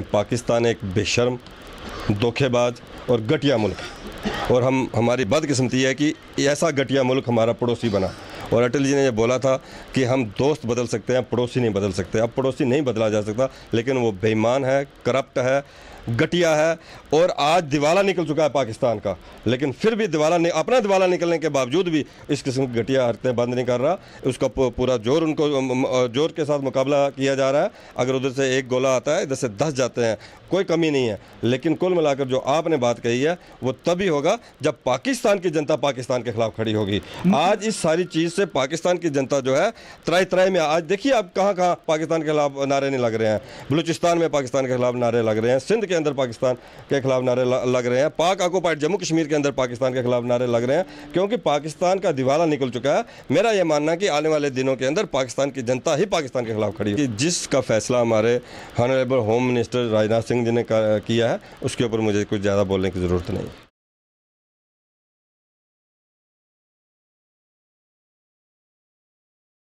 पाकिस्तान एक बेशर्म धोखेबाज और घटिया मुल्क। है और हम, हमारी बदकिस्मती है कि ऐसा घटिया मुल्क हमारा पड़ोसी बना। और अटल जी ने यह बोला था कि हम दोस्त बदल सकते हैं, पड़ोसी नहीं बदल सकते। अब पड़ोसी नहीं बदला जा सकता, लेकिन वो बेईमान है, करप्ट है घटिया है और आज दिवाला निकल चुका है पाकिस्तान का। लेकिन फिर भी दिवाला नहीं अपना दिवाला निकलने के बावजूद भी इस किस्म की घटिया हरकतें बंद नहीं कर रहा। उसका पूरा ज़ोर उनको ज़ोर के साथ मुकाबला किया जा रहा है। अगर उधर से एक गोला आता है इधर से दस जाते हैं कोई कमी नहीं है। लेकिन कुल मिलाकर जो आपने बात कही है वो तभी होगा जब पाकिस्तान की जनता पाकिस्तान के खिलाफ खड़ी होगी। आज इस सारी चीज़ से पाकिस्तान की जनता जो है त्राई त्राई में आज देखिए आप कहाँ कहाँ पाकिस्तान के खिलाफ नारे नहीं लग रहे हैं। बलूचिस्तान में पाकिस्तान के खिलाफ नारे लग रहे हैं। सिंध के अंदर पाकिस्तान के खिलाफ नारे लग रहे हैं। पाक आकोपाइड जम्मू कश्मीर के अंदर पाकिस्तान के खिलाफ नारे लग रहे हैं, क्योंकि पाकिस्तान का दिवाला निकल चुका है। मेरा यह मानना कि आने वाले दिनों के अंदर पाकिस्तान की जनता ही पाकिस्तान के खिलाफ खड़ी है जिसका फैसला हमारे honourable home minister Rajnath Singh ji ने किया है, उसके ऊपर मुझे कुछ ज़्यादा बोलने की ज़रूरत नहीं।